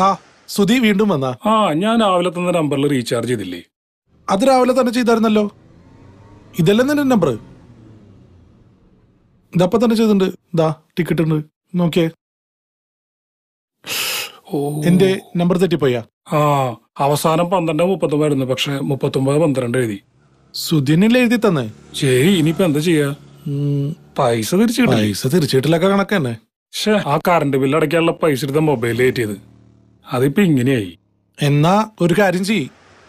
ആ സുധി വീണ്ടും വന്നാ? ആ ഞാൻ രാവിലെ തന്ന നമ്പറിൽ റീചാർജ് ചെയ്തില്ലേ? അത് രാവിലെ തന്നെ ചെയ്തായിരുന്നല്ലോ. ഇതല്ലേ നിന്റെ നമ്പർ ഇതപ്പൊ തന്നെ ചെയ്തിട്ടുണ്ട്. ദാ ടിക്കറ്റ് ഉണ്ട് നോക്കിയേ. ഓ. എന്റെ നമ്പർ തെറ്റിപ്പോയാ? ആ അവസാനം പന്ത്രണ്ട് മുപ്പത്തൊമ്പതായിരുന്നു പക്ഷെ മുപ്പത്തൊമ്പത് പന്ത്രണ്ട് എഴുതി. സുധിനല്ലേ എഴുതി തന്നെ? ശരി ഇനിയിപ്പോ എന്താ ചെയ്യാ? പൈസ തിരിച്ചു കിട്ടില്ലേ? പൈസ തിരിച്ചിട്ടില്ലൊക്കെ കണക്ക് തന്നെ. പക്ഷെ ആ കറണ്ട് ബില്ല് അടയ്ക്കാനുള്ള പൈസ എടുത്ത മൊബൈലിൽ കയറ്റിയത്. അതിപ്പോ ഇങ്ങനെയായി. എന്നാ ഒരു കാര്യം ചെയ്യ്.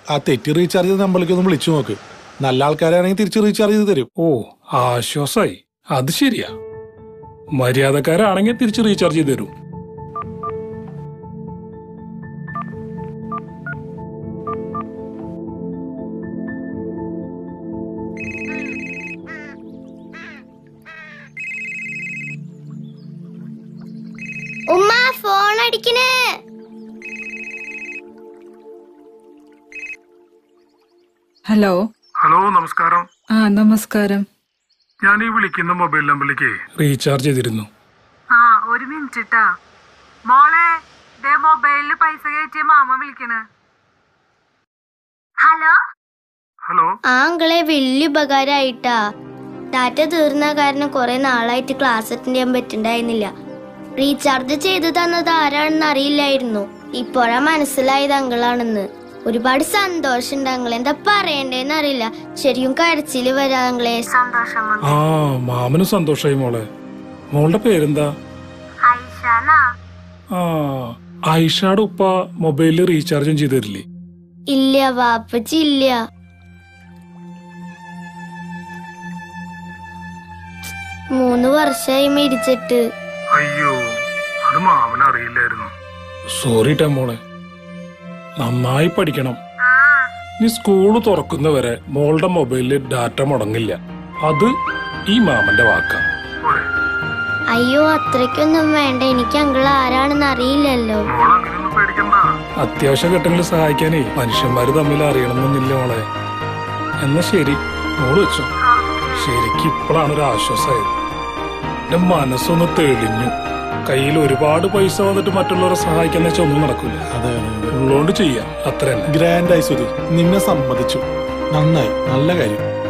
ആ തെറ്റി റീചാർജ് ചെയ്ത നമ്പറിലേക്ക് ഒന്ന് വിളിച്ചു നോക്ക്. നല്ല ആൾക്കാരാണെങ്കിൽ തിരിച്ച് റീചാർജ് ചെയ്ത് തരും. ഓ ആശ്വാസായി. അത് ശരിയാ. മര്യാദക്കാരാണെങ്കിൽ തിരിച്ച് റീചാർജ് ചെയ്ത് തരും. ഉമ്മ ഫോൺ അടിക്കണേ. ഹലോ. ഹലോ നമസ്കാരം. ആ നമസ്കാരം. ഞാൻ ഈ വിളിക്കുന്ന മൊബൈൽ നമ്പറിലേക്ക് റീചാർജ് ചെയ്തിരുന്നു. ആ ഒരു മിനിറ്റ് ട്ടാ മോളെ ദേ മൊബൈലിൽ പൈസ കയറ്റിയ മാമ വിളിക്കണ്. ഹലോ? ഹലോ. ആ അങ്കിളെ വലിയ ഉപകാരമായിട്ടാ ഡാറ്റ തീർന്ന കാരണം കുറെ നാളായിട്ട് ക്ലാസ് അറ്റൻഡ് ചെയ്യാൻ പറ്റുണ്ടായിരുന്നില്ല. റീചാർജ് ചെയ്തു തന്നത് ആരാണെന്ന് അറിയില്ലായിരുന്നു. ഇപ്പോഴാ മനസ്സിലായത് അങ്കിളാണെന്ന്. ഒരുപാട് സന്തോഷം അങ്കിൾ എന്താ പറയണ്ടേന്ന് അറിയില്ല. ശരിക്കും കരച്ചിൽ വരാങ്ങളെ സന്തോഷം ആ മാമന് സന്തോഷായി മോളെ. മോളുടെ പേരെന്താ? ഐഷാനാ ആ ഐഷാടെ ഉപ്പ മൊബൈലിൽ റീചാർജും ചെയ്ത് തരില്ലേ ഇല്ല വാപ്പച്ചി ഇല്ല. മൂന്ന് വർഷമായി മരിച്ചിട്ട്. അയ്യോ അത് മാമനറിയില്ലായിരുന്നു. സോറി ട്ടാ മോളെ. നന്നായി പഠിക്കണം. നീ സ്കൂൾ തുറക്കുന്നവരെ മോളുടെ മൊബൈലിൽ ഡാറ്റ മുടങ്ങില്ല. അത് ഈ മാമന്റെ വാക്കാ. അയ്യോ അത്രയ്ക്കൊന്നും വേണ്ട. എനിക്ക് അങ്കിൾ ആരാണെന്ന് അറിയില്ലല്ലോ. അത്യാവശ്യ ഘട്ടങ്ങളിൽ സഹായിക്കാനേ മനുഷ്യന്മാര് തമ്മിൽ അറിയണമെന്നില്ല മോളെ. എന്നാ ശരി മോൾ വെച്ചു. ശരിക്കും ഇപ്പോഴാണ് ഒരു ആശ്വാസമായത് എന്റെ മനസ്സൊന്ന് തെളിഞ്ഞു. കയ്യിൽ ഒരുപാട് പൈസ വന്നിട്ട് മറ്റുള്ളവരെ സഹായിക്കാന്ന് വെച്ചാൽ ഒന്നും നടക്കില്ല അതെ ഉള്ളോണ്ട് ചെയ്യാം. അത്ര ഗ്രാൻഡ് ഗ്രാൻഡായി സുധി നിന്നെ സമ്മതിച്ചു. നന്നായി. നല്ല കാര്യം.